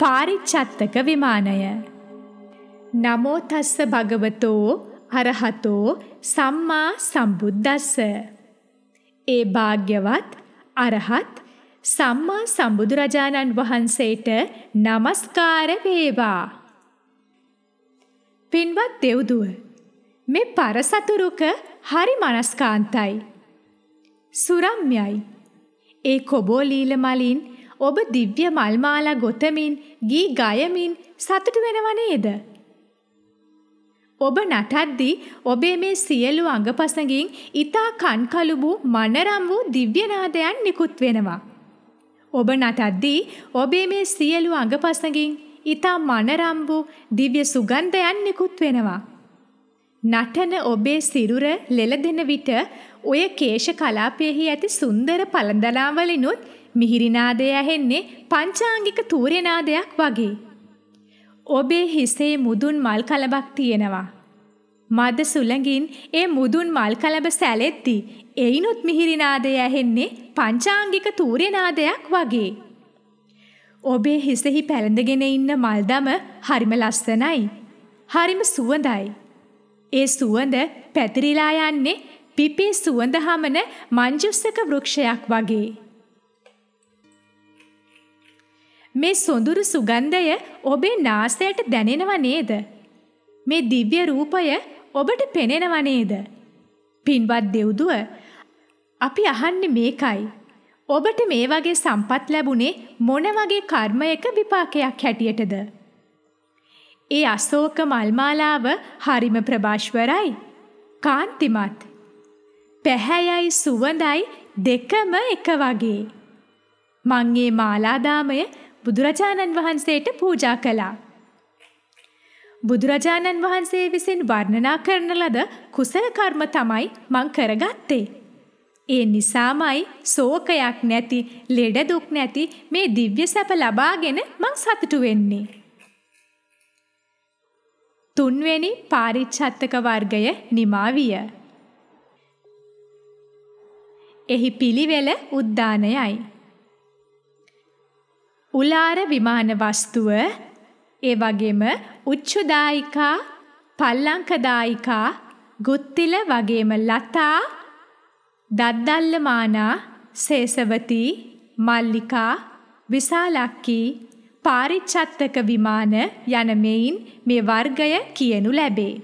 පාරිච්ඡත්තක විමානය. නමෝ තස්ස භගවතෝ අරහතෝ සම්මා සම්බුද්දස්ස. ඒ භාග්‍යවත් අරහත් සම්මා සම්බුදුරජාණන් වහන්සේට নমස්කාර වේවා. පින්වත් දෙව්දුව මේ පරසතුරුක හරි මනස්කාන්තයි. සුරම්යයි. ඒ කොබෝ ලීල මලින් ඔබ දිව්‍ය මල්මාලා ගොතමින් ගී ගයමින් සතුටු වෙනව නේද? ඔබ නටද්දී ඔබේ මේ සියලු අඟපසඟින් ඊතා කන්කලු වූ මනරම් වූ දිව්‍ය නාදයන් නිකුත් වෙනවා. ඔබ නටද්දී ඔබේ මේ සියලු අඟපසඟින් ඊතා මනරම් වූ දිව්‍ය සුගන්ධයන් නිකුත් වෙනවා. නටන ඔබේ සිරුර ලෙලදෙන විට ඔය කේශ කලාපයෙහි ඇති සුන්දර පළඳනාවලිනුත් මිහිරිනාදය ඇහෙන්නේ පංචාංගික තූර්යනාදයක් වගේ. ඔබේ හිසේ මුදුන් මල් කලබක් තියෙනවා. මද සුළඟින් ඒ මුදුන් මල් කලබ සැලෙද්දී එයිනුත් මිහිරිනාදය ඇහෙන්නේ පංචාංගික තූර්යනාදයක් වගේ. ඔබේ හිසෙහි පැළඳගෙන ඉන්න මල්දම හරිම ලස්සනයි. හරිම සුවඳයි. ඒ සුවඳ පැතිරිලා යන්නේ පිපී සුවඳ හමන මංජුස්සක වෘක්ෂයක් වගේ. මේ සොඳුරු සුගන්ධය ඔබේ නාසයට දැනෙනව නේද? මේ දිව්‍ය රූපය ඔබට පෙනෙනව නේද? පින්වත් දෙව්දුව අපි අහන්නේ මේකයි. ඔබට මේ වගේ සම්පත් ලැබුණේ මොන වගේ කර්මයක විපාකයක් හැටියටද? ඒ අශෝක මල්මාලාව හරිම ප්‍රභාෂ්වරයි. කාන්තිමත්. පැහැයයි සුවඳයි දෙකම එක වගේ. මං මේ මාලාදාමය බුදුරජාණන් වහන්සේට පූජා කළා. බුදුරජාණන් වහන්සේ විසින් වර්ණනා කරන ලද කුසල කර්ම තමයි මං කරගත්තේ. ඒ නිසාමයි ශෝකයක් නැති, ලෙඩ දුක් නැති මේ දිව්‍ය සැප ලබාගෙන මං සතුටු වෙන්නේ. තුන්වෙනි පාරිච්ඡත්තක වර්ගය නිමා විය. එහි පිළිවෙල උද්දානයයි. උලාර විමාන වස්තුව ඒ වගේම උච්චුදායිකා පල්ලංකදායිකා ගුත්තිල වගේම ලතා දද්දල්ලමානා සේසවතී මල්ලිකා විශාලක්කී පාරිච්ඡත්තක විමාන යන මෙයින් මේ වර්ගය කියනු ලැබේ.